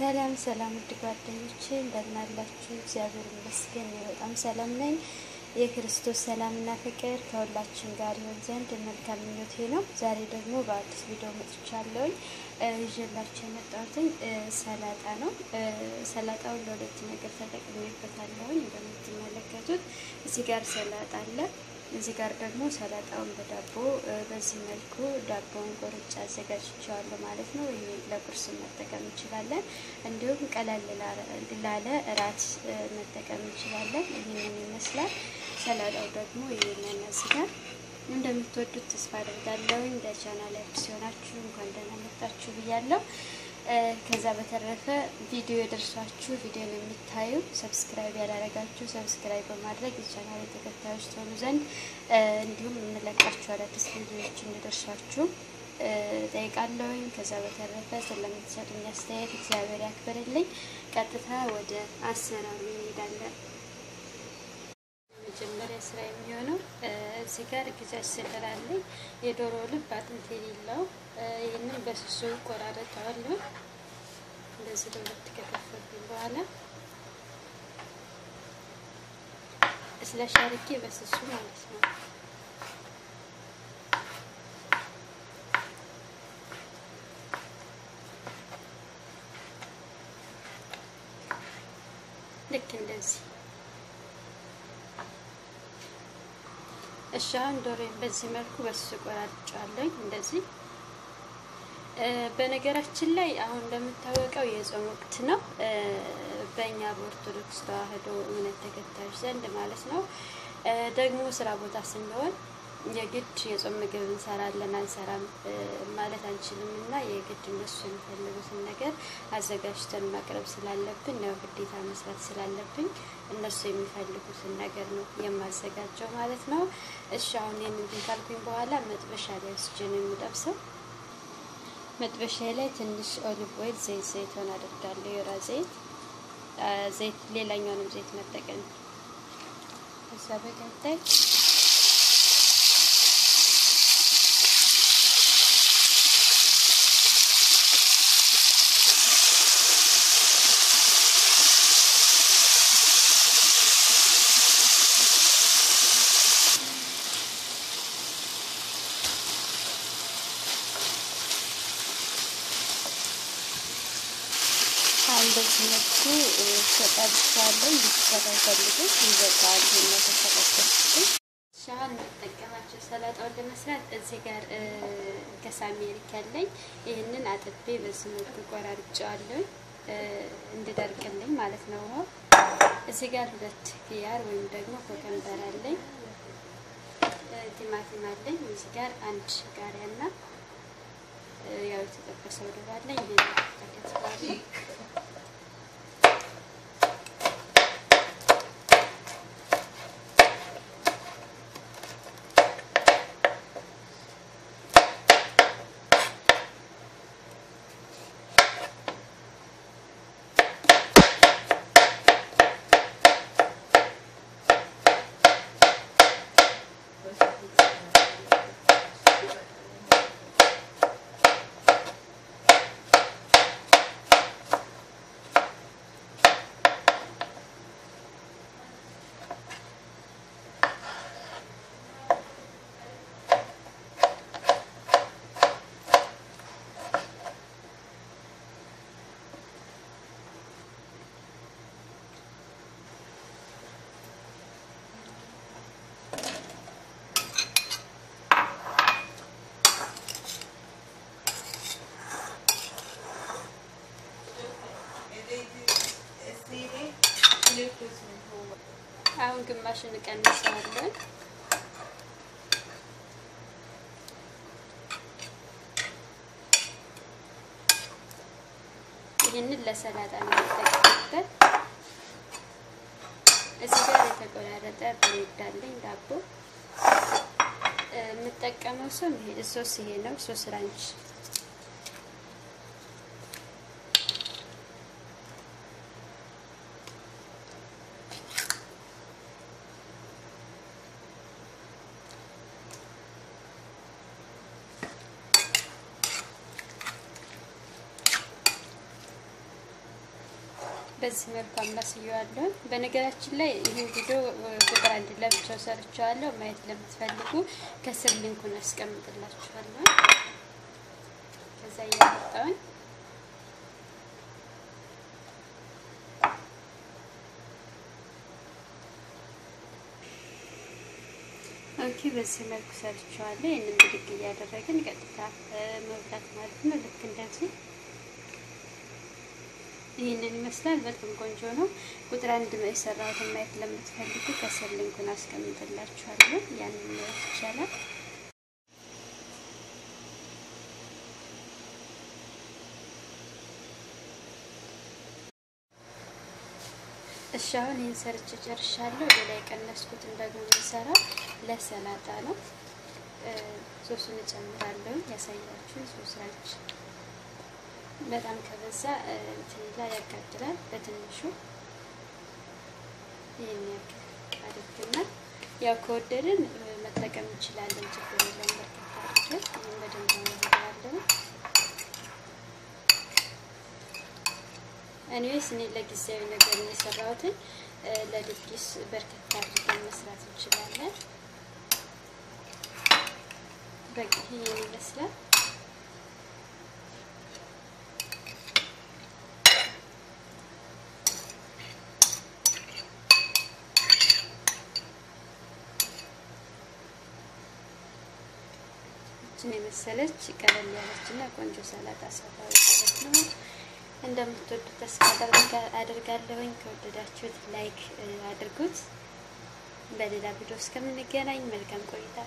ሰላም ሰላም ውድ ጓደኞቼ እንደምን አላችሁ? እግዚአብሔር ይመስገን በጣም ሰላም ነኝ። የክርስቶስ ሰላምና ፍቅር ከሁላችን ጋር ይሆን ዘንድ መልካም ምኞቴ ነው። ዛሬ ደግሞ በአዲስ ቪዲዮ መጥቻለሁኝ። ይዤላችሁ የመጣሁትኝ ሰላጣ ነው። ሰላጣውን ለሁለት ነገር ተጠቅሜበታለሁኝ። እንደምትመለከቱት እዚህ ጋር ሰላጣ አለ። እዚህ ጋር ደግሞ ሰላጣውን በዳቦ በዚህ መልኩ ዳቦውን ቆርጬ አዘጋጅቼዋለሁ ማለት ነው። ይህ ለቁርስ መጠቀም እንችላለን። እንዲሁም ቀለል ላለ እራት መጠቀም እንችላለን። ይህንን ይመስላል። ሰላጣው ደግሞ ይህንን እዚህ እንደምትወዱት ተስፋ አደርጋለሁ። እንደ ቻናል አዲስ ሲሆናችሁ እንኳን ደህና መጣችሁ ብያለሁ። ከዛ በተረፈ ቪዲዮ የደርሷችሁ ቪዲዮን የምታዩ subscribe ያላረጋችሁ subscribe በማድረግ የቻናል ተከታዮች ትሆኑ ዘንድ እንዲሁም የምለቃችሁ አዳዲስ ቪዲዮዎች እንዲደርሷችሁ ጠይቃለሁኝ። ከዛ በተረፈ ስለምትሰጡኝ አስተያየት እግዚአብሔር ያክብርልኝ። ቀጥታ ወደ አሰራሩ እንሄዳለን። መጀመሪያ ስራ የሚሆነው እዚህ ጋር ግዛጅ ስላላለኝ የዶሮ ልብ አጥንት የሌለው በስሱ ቆራረጠዋለሁ። እንደዚህ ለሁለት ከከፈልኩኝ በኋላ ስለሻርጌ በስሱ ማለት ነው። ልክ እንደዚህ እሺ አሁን ዶሮን በዚህ መልኩ በስሱ ቆራርጫለሁ። እንደዚህ በነገራችን ላይ አሁን እንደምታወቀው የጾም ወቅት ነው፣ በእኛ በኦርቶዶክስ ተዋሕዶ እምነት ተከታዮች ዘንድ ማለት ነው። ደግሞ ስራ ቦታ ስንሆን የግድ የጾም ምግብ እንሰራለን አንሰራም ማለት አንችልም እና የግድ እነሱ የሚፈልጉትን ነገር አዘጋጅተን ማቅረብ ስላለብን ያው ግዴታ መስራት ስላለብኝ እነሱ የሚፈልጉትን ነገር ነው የማዘጋጀው ማለት ነው። እሺ አሁን ይህንን ካልኩኝ በኋላ መጥበሻ ላይ ወስጄ ነው የሚጠብሰው። መጥበሻ ላይ ትንሽ olive oil ዘይት ዘይቶን አድርጋለሁ። የወይራ ዘይት ዘይት፣ ሌላኛውንም ዘይት መጠቀም እዛ በቀጣይ እንደዚህ መልኩ ተጠብሻለሁ። እንዲሰራ ይፈልጉት ይበቃል። ተጠቀስኩት ሻን የምጠቀማቸው ሰላጣውን ለመስራት እዚህ ጋር ከሳሜሪክ ያለኝ ይህንን አጥቤ በዚህ መልኩ ቆራርጬዋለሁ እንድደርቅልኝ ማለት ነው። እዚህ ጋር ሁለት ኪያር ወይም ደግሞ ኮከምበር አለኝ። ቲማቲም አለኝ። እዚህ ጋር አንድ ቃሪያና አሁን ግማሽ እንቀንሰዋለን። ይህንን ለሰላጣ ነው የምጠቀምበት። እዚህ ጋር የተቆራረጠ ብሬድ ዳቦ የምጠቀመው ሶስ ይሄ ነው፣ ሶስ ራንች በዚህ መልኩ አማስየዋለሁ። በነገራችን ላይ ይህን ቪዲዮ ቁጥር አንድ ለብቻው ሰርቸዋለሁ። ማየት ለምትፈልጉ ከስር link ኡን አስቀምጥላችኋለሁ። ከዛ እያመጣሁኝ okay በዚህ መልኩ ሰርቸዋለሁ። ይህንን ብድግ እያደረግን ቀጥታ መብላት ማለት ነው። ልክ እንደዚህ ይህንን ይመስላል። በጣም ቆንጆ ነው። ቁጥር አንድ የሰራሁትን ማየት ለምትፈልጉ ከስር link ኡን አስቀምጥላችኋለሁ። ያንን ማየት ይቻላል። እሺ አሁን ይህን ሰርቼ ጨርሻለሁ። ሌላ የቀነስኩትን ደግሞ የምሰራው ለሰላጣ ነው። ሶሱን እጨምራለሁ። ያሳያችሁን ሶስ ናች። በጣም ከበዛ ላይ ያጋድላል። በትንሹ ይህን ያክል ያው ከወደድን መጠቀም እንችላለን። ችግር የለውም። በርካታ አድርገን ይህን በደንብ ነው እኔስ እኔ ለጊዜያዊ ነገር ነው የሰራሁትን። ለድግስ በርከት አድርገን መስራት እንችላለን። በቃ ይሄን ይመስላል። ይችን የመሰለች ቀለል ያለች እና ቆንጆ ሰላጣ ሰራው ማለት ነው። እንደምትወዱት ተስፋ አደርጋለሁኝ። ከወደዳችሁት like አድርጉት። በሌላ ቪዲዮ እስከምንገናኝ መልካም ቆይታ